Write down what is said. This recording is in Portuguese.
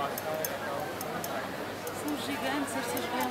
São gigantes estas gomas.